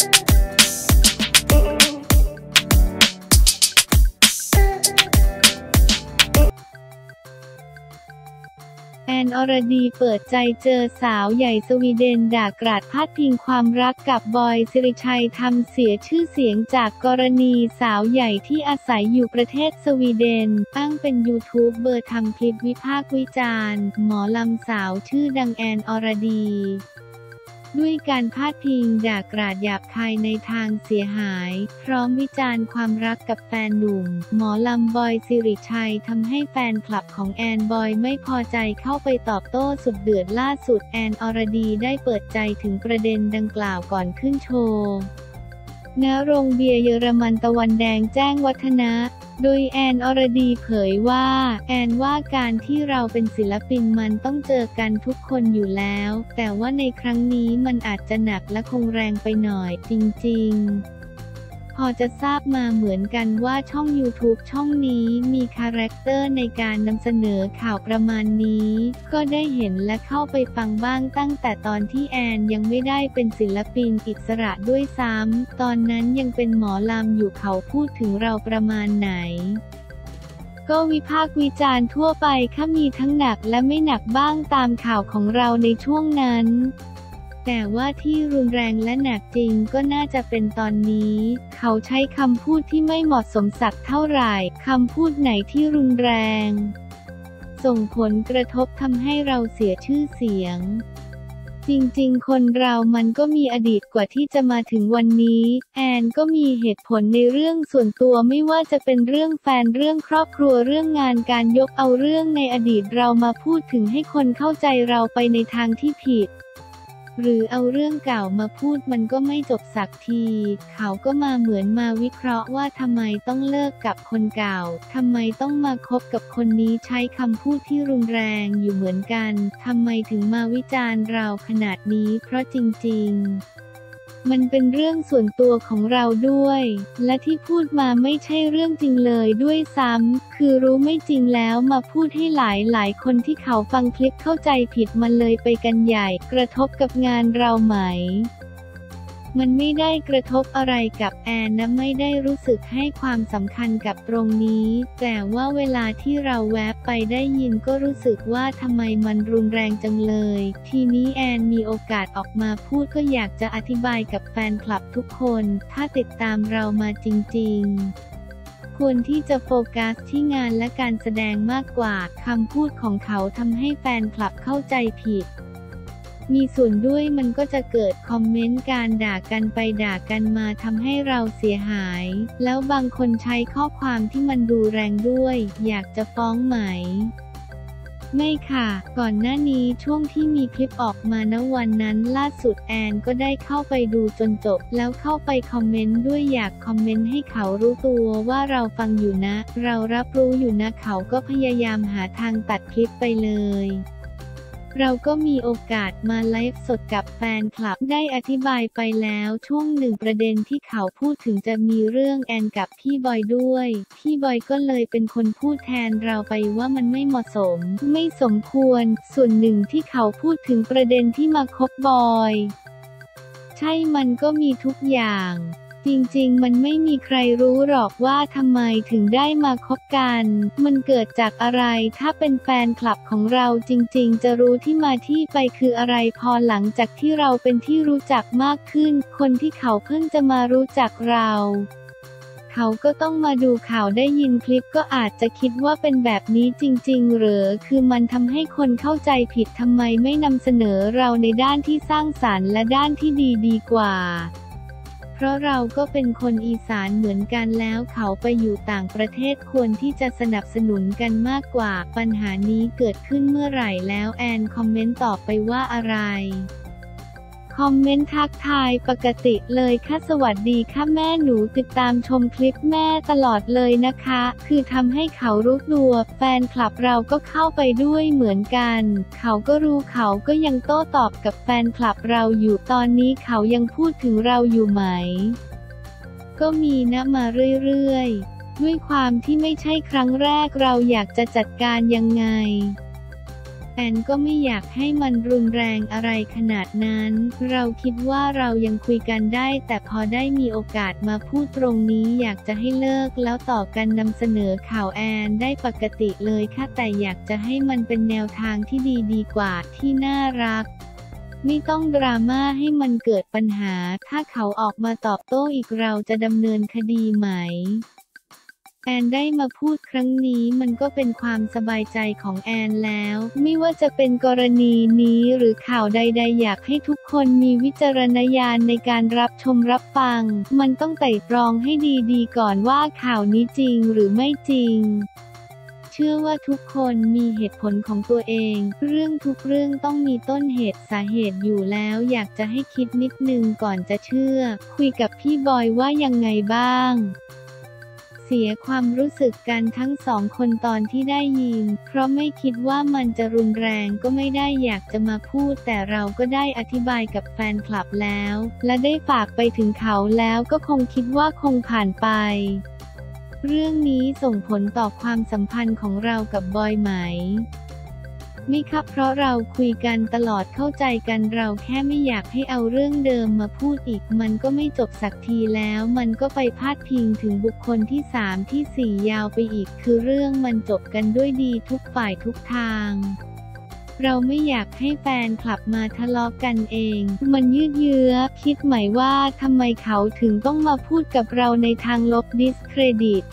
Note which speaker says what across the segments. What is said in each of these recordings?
Speaker 1: แอนอรดีเปิดใจเจอสาวใหญ่สวีเดนด่ากราดพาดพิงความรักกับบอยสิริชัยทำเสียชื่อเสียงจากกรณีสาวใหญ่ที่อาศัยอยู่ประเทศสวีเดน ตั้งเป็นยูทูบเบอร์ทำคลิปวิพากษ์วิจารณ์ หมอลำสาวชื่อดังแอนอรดี ด้วยการพาดพิงด่ากราดหยาบคายในทางเสียหาย พร้อมวิจารณ์ความรักกับแฟนหนุ่ม หมอลำบอยสิริชัยทำให้แฟนคลับของแอนบอยไม่พอใจเข้าไปตอบโต้สุดเดือดล่าสุดแอนอรดีได้เปิดใจถึงประเด็นดังกล่าวก่อนขึ้นโชว์ ณโรงเบียร์เยอรมันตะวันแดงแจ้งวัฒนะ โดยแอนอรดีเผยว่า แอนว่าการที่เราเป็นศิลปินมันต้องเจอกันทุกคนอยู่แล้ว แต่ว่าในครั้งนี้มันอาจจะหนักและคงแรงไปหน่อยจริง ๆ ก็จะทราบมาเหมือนกันว่าช่อง YouTube ช่องนี้มี character ในการนำเสนอข่าวประมาณนี้ ก็ได้เห็นและเข้าไปฟังบ้างตั้งแต่ตอนที่แอนยังไม่ได้เป็นศิลปินอิสระด้วยซ้ำตอนนั้นยังเป็นหมอลำอยู่เขาพูดถึงเราประมาณไหนก็วิพากษ์วิจารณ์ทั่วไปค่ะมีทั้งหนักและไม่หนักบ้างตามข่าวของเราในช่วงนั้น แต่ว่าที่รุนแรงและหนักจริงก็น่าจะเป็นตอนนี้ เขาใช้คำพูดที่ไม่เหมาะสมสักเท่าไหร่คำพูดไหนที่รุนแรง ส่งผลกระทบทำให้เราเสียชื่อเสียง จริงๆ คนเรามันก็มีอดีตกว่าที่จะมาถึงวันนี้ แอนก็มีเหตุผลในเรื่องส่วนตัวไม่ว่าจะเป็นเรื่องแฟนเรื่องครอบครัวเรื่องงานการยกเอาเรื่องในอดีตเรามาพูดถึงให้คนเข้าใจเราไปในทางที่ผิด หรือเอาเรื่องเก่ามาพูดมันก็ไม่จบสักที เขาก็มาเหมือนมาวิเคราะห์ว่าทำไมต้องเลิกกับคนเก่าทำไมต้องมาคบกับคนนี้ใช้คำพูดที่รุนแรงอยู่เหมือนกันทำไมถึงมาวิจารณ์เราขนาดนี้เพราะจริง ๆ มันเป็นเรื่องส่วนตัวของเราด้วย และที่พูดมาไม่ใช่เรื่องจริงเลยด้วยซ้ำ คือรู้ไม่จริงแล้วมาพูดให้หลายหลายคนที่เขาฟังคลิปเข้าใจผิดมันเลยไปกันใหญ่ กระทบกับงานเราไหม มันไม่ได้กระทบอะไรกับแอนนะไม่ได้รู้สึกให้ความสำคัญกับตรงนี้ แต่ว่าเวลาที่เราแวบไปได้ยินก็รู้สึกว่าทำไมมันรุนแรงจังเลย ทีนี้แอนมีโอกาสออกมาพูดก็อยากจะอธิบายกับแฟนคลับทุกคน ถ้าติดตามเรามาจริง ๆควรที่จะโฟกัสที่งานและการแสดงมากกว่า คำพูดของเขาทำให้แฟนคลับเข้าใจผิด มีส่วนด้วยมันก็จะเกิดคอมเมนต์การด่ากันไปด่ากันมาทำให้เราเสียหาย แล้วบางคนใช้ข้อความที่มันดูแรงด้วย อยากจะฟ้องไหมไม่ค่ะ ก่อนหน้านี้ช่วงที่มีคลิปออกมาณวันนั้นล่าสุดแอนก็ได้เข้าไปดูจนจบ แล้วเข้าไปคอมเมนต์ด้วยอยากคอมเมนต์ให้เขารู้ตัวว่าเราฟังอยู่นะ เรารับรู้อยู่นะเขาก็พยายามหาทางตัดคลิปไปเลย เราก็มีโอกาสมาไลฟ์สดกับแฟนคลับได้อธิบายไปแล้วช่วงหนึ่งประเด็นที่เขาพูดถึงจะมีเรื่องแอนกับพี่บอยด้วย พี่บอยก็เลยเป็นคนพูดแทนเราไปว่ามันไม่เหมาะสม ไม่สมควร ส่วนหนึ่งที่เขาพูดถึงประเด็นที่มาคบบอย ใช่มันก็มีทุกอย่าง จริงๆ มันไม่มีใครรู้หรอกว่าทำไมถึงได้มาคบกัน มันเกิดจากอะไร ถ้าเป็นแฟนคลับของเราจริงๆ จะรู้ที่มาที่ไปคืออะไรพอหลังจากที่เราเป็นที่รู้จักมากขึ้น คนที่เขาเพิ่งจะมารู้จักเราเขาก็ต้องมาดูข่าวได้ยินคลิปก็อาจจะคิดว่าเป็นแบบนี้จริง ๆ หรือ คือมันทำให้คนเข้าใจผิดทำไมไม่นำเสนอเราในด้านที่สร้างสรรค์และด้านที่ดีดีกว่า เพราะเราก็เป็นคนอีสานเหมือนกันแล้วเขาไปอยู่ต่างประเทศควรที่จะสนับสนุนกันมากกว่า ปัญหานี้เกิดขึ้นเมื่อไหร่แล้วแอนคอมเมนต์ตอบไปว่าอะไร อมเมนต์ทักทายปกติเลยค่ะสวัสดีค่ะแม่หนูติดตามชมคลิปแม่ตลอดเลยนะคะ คือทำให้เขารู้ตัวแฟนคลับเราก็เข้าไปด้วยเหมือนกัน เขาก็รู้เขาก็ยังโต้ตอบกับแฟนคลับเราอยู่ตอนนี้เขายังพูดถึงเราอยู่ไหม ก็มีนะมาเรื่อยๆ ด้วยความที่ไม่ใช่ครั้งแรกเราอยากจะจัดการยังไง แอนก็ไม่อยากให้มันรุนแรงอะไรขนาดนั้น เราคิดว่าเรายังคุยกันได้ แต่พอได้มีโอกาสมาพูดตรงนี้อยากจะให้เลิกแล้วต่อกันนำเสนอข่าวแอนได้ปกติเลยค่ะแต่อยากจะให้มันเป็นแนวทางที่ดีดีกว่าที่น่ารักไม่ต้องดราม่าให้มันเกิดปัญหา ถ้าเขาออกมาตอบโต้อีกเราจะดำเนินคดีไหม แอนได้มาพูดครั้งนี้มันก็เป็นความสบายใจของแอนแล้ว ไม่ว่าจะเป็นกรณีนี้หรือข่าวใด ๆ อยากให้ทุกคนมีวิจารณญาณในการรับชมรับฟัง มันต้องไต่ตรองให้ดีๆ ก่อนว่าข่าวนี้จริงหรือไม่จริงเชื่อว่าทุกคนมีเหตุผลของตัวเอง เรื่องทุกเรื่องต้องมีต้นเหตุสาเหตุอยู่แล้ว อยากจะให้คิดนิดนึงก่อนจะเชื่อ คุยกับพี่บอยว่ายังไงบ้าง เสียความรู้สึกกันทั้งสองคนตอนที่ได้ยิน เพราะไม่คิดว่ามันจะรุนแรงก็ไม่ได้อยากจะมาพูด แต่เราก็ได้อธิบายกับแฟนคลับแล้ว และได้ฝากไปถึงเขาแล้วก็คงคิดว่าคงผ่านไป เรื่องนี้ส่งผลต่อความสัมพันธ์ของเรากับบอยไหม ไม่ครับเพราะเราคุยกันตลอดเข้าใจกันเราแค่ไม่อยากให้เอาเรื่องเดิมมาพูดอีก มันก็ไม่จบสักทีแล้วมันก็ไปพาดพิงถึงบุคคลที่สามที่สี่ยาวไปอีก คือเรื่องมันจบกันด้วยดีทุกฝ่ายทุกทางเราไม่อยากให้แฟนคลับมาทะเลาะกันเอง มันยืดเยื้อ คิดไหมว่าทำไมเขาถึงต้องมาพูดกับเราในทางลบดิสเครดิต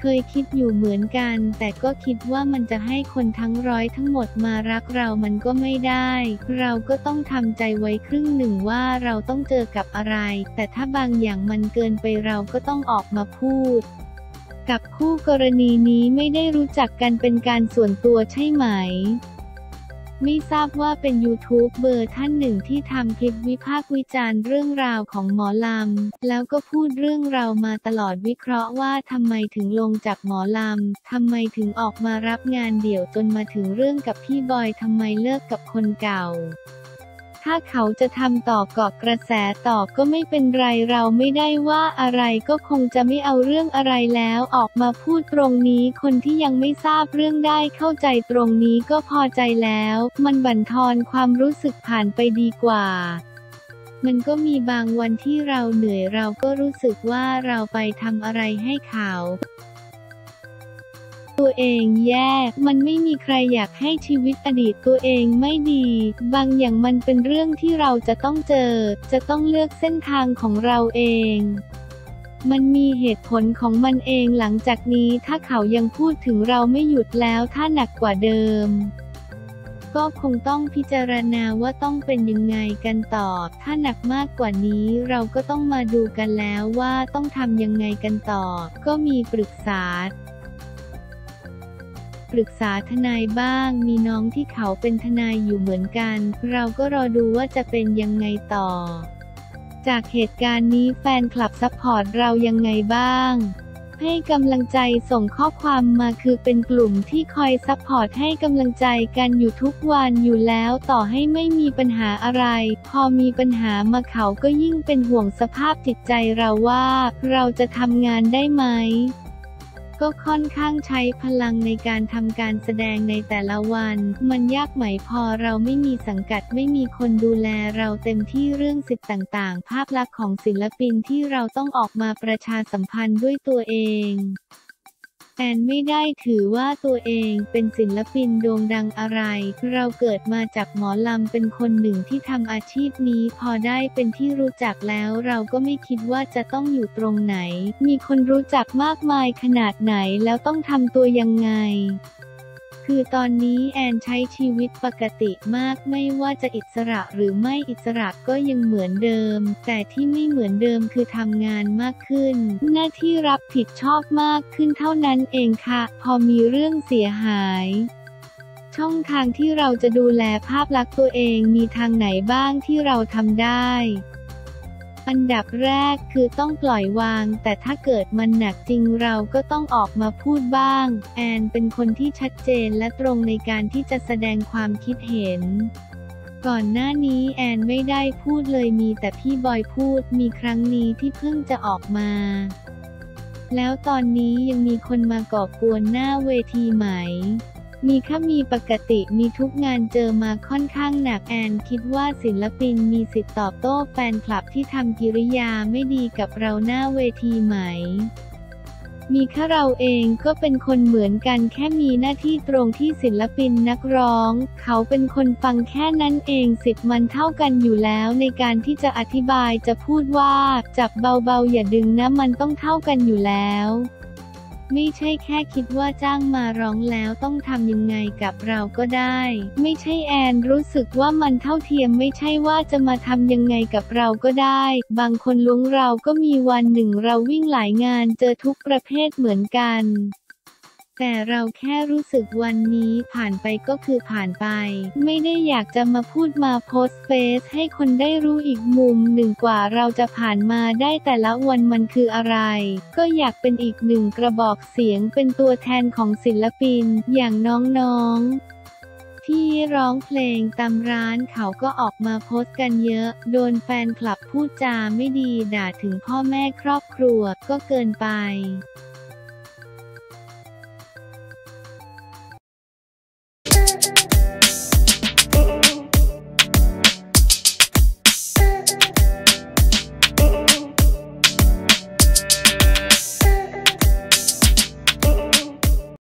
Speaker 1: เคยคิดอยู่เหมือนกัน แต่ก็คิดว่ามันจะให้คนทั้งร้อยทั้งหมดมารักเรามันก็ไม่ได้ เราก็ต้องทำใจไว้ครึ่งหนึ่งว่าเราต้องเจอกับอะไร แต่ถ้าบางอย่างมันเกินไปเราก็ต้องออกมาพูด กับคู่กรณีนี้ไม่ได้รู้จักกันเป็นการส่วนตัวใช่ไหม ไม่ทราบว่าเป็นยูทูบเบอร์ท่านหนึ่งที่ทำคลิปวิพากษ์วิจารณ์เรื่องราวของหมอลำ แล้วก็พูดเรื่องราวมาตลอดวิเคราะห์ว่าทำไมถึงลงจากหมอลำ ทำไมถึงออกมารับงานเดี่ยวจนมาถึงเรื่องกับพี่บอยทำไมเลิกกับคนเก่า ถ้าเขาจะทำต่อเกาะกระแสต่อก็ไม่เป็นไรเราไม่ได้ว่าอะไรก็คงจะไม่เอาเรื่องอะไรแล้วออกมาพูดตรงนี้คนที่ยังไม่ทราบเรื่องได้เข้าใจตรงนี้ก็พอใจแล้ว มันบั่นทอนความรู้สึกผ่านไปดีกว่ามันก็มีบางวันที่เราเหนื่อยเราก็รู้สึกว่าเราไปทำอะไรให้เขา ตัวเองแย่ มันไม่มีใครอยากให้ชีวิตอดีตตัวเองไม่ดี บางอย่างมันเป็นเรื่องที่เราจะต้องเจอ จะต้องเลือกเส้นทางของเราเองมันมีเหตุผลของมันเองหลังจากนี้ถ้าเขายังพูดถึงเราไม่หยุดแล้วถ้าหนักกว่าเดิม ก็คงต้องพิจารณาว่าต้องเป็นยังไงกันต่อ ถ้าหนักมากกว่านี้เราก็ต้องมาดูกันแล้วว่าต้องทำยังไงกันต่อ ก็มีปรึกษา ปรึกษาทนายบ้าง มีน้องที่เขาเป็นทนายอยู่เหมือนกัน เราก็รอดูว่าจะเป็นยังไงต่อ จากเหตุการณ์นี้แฟนคลับ support เรายังไงบ้าง ให้กำลังใจส่งข้อความมาคือเป็นกลุ่มที่คอย support ให้กำลังใจกันอยู่ทุกวันอยู่แล้วต่อให้ไม่มีปัญหาอะไร พอมีปัญหามาเขาก็ยิ่งเป็นห่วงสภาพจิตใจเราว่า เราจะทำงานได้ไหม ก็ค่อนข้างใช้พลังในการทำการแสดงในแต่ละวัน มันยากไหมพอเราไม่มีสังกัดไม่มีคนดูแลเราเต็มที่เรื่องสิทธิ์ต่าง ๆ ภาพลักษณ์ของศิลปินที่เราต้องออกมาประชาสัมพันธ์ด้วยตัวเอง แอนไม่ได้ถือว่าตัวเองเป็นศิลปินโด่งดังอะไร เราเกิดมาจากหมอลำเป็นคนหนึ่งที่ทำอาชีพนี้พอได้เป็นที่รู้จักแล้วเราก็ไม่คิดว่าจะต้องอยู่ตรงไหน มีคนรู้จักมากมายขนาดไหนแล้วต้องทำตัวยังไง คือตอนนี้แอนใช้ชีวิตปกติมากไม่ว่าจะอิสระหรือไม่อิสระก็ยังเหมือนเดิม แต่ที่ไม่เหมือนเดิมคือทำงานมากขึ้น หน้าที่รับผิดชอบมากขึ้นเท่านั้นเองค่ะ พอมีเรื่องเสียหายช่องทางที่เราจะดูแลภาพลักษณ์ตัวเองมีทางไหนบ้างที่เราทำได้ อันดับแรกคือต้องปล่อยวาง แต่ถ้าเกิดมันหนักจริงเราก็ต้องออกมาพูดบ้าง แอนเป็นคนที่ชัดเจนและตรงในการที่จะแสดงความคิดเห็นก่อนหน้านี้แอนไม่ได้พูดเลยมีแต่พี่บอยพูดมีครั้งนี้ที่เพิ่งจะออกมา แล้วตอนนี้ยังมีคนมาก่อกวนหน้าเวทีไหม มีค่ามีปกติมีทุกงานเจอมาค่อนข้างหนักแอนคิดว่าศิลปินมีสิทธิ์ตอบโต้แฟนคลับที่ทำกิริยาไม่ดีกับเราหน้าเวทีไหม มีแค่เราเองก็เป็นคนเหมือนกันแค่มีหน้าที่ตรงที่ศิลปินนักร้อง เขาเป็นคนฟังแค่นั้นเองสิทธิ์มันเท่ากันอยู่แล้วในการที่จะอธิบายจะพูดว่า จับเบาๆอย่าดึงนะมันต้องเท่ากันอยู่แล้ว ไม่ใช่แค่คิดว่าจ้างมาร้องแล้วต้องทำยังไงกับเราก็ได้ ไม่ใช่แอนรู้สึกว่ามันเท่าเทียมไม่ใช่ว่าจะมาทำยังไงกับเราก็ได้ บางคนล้วงเราก็มีวันหนึ่งเราวิ่งหลายงานเจอทุกประเภทเหมือนกัน แต่เราแค่รู้สึกวันนี้ผ่านไปก็คือผ่านไป ไม่ได้อยากจะมาพูดมาโพสเฟซให้คนได้รู้อีกมุมหนึ่งกว่าเราจะผ่านมาได้แต่ละวันมันคืออะไร ก็อยากเป็นอีกหนึ่งกระบอกเสียงเป็นตัวแทนของศิลปินอย่างน้องๆที่ร้องเพลงตามร้านเขาก็ออกมาโพสต์กันเยอะ โดนแฟนคลับพูดจาไม่ดีด่าถึงพ่อแม่ครอบครัวก็เกินไป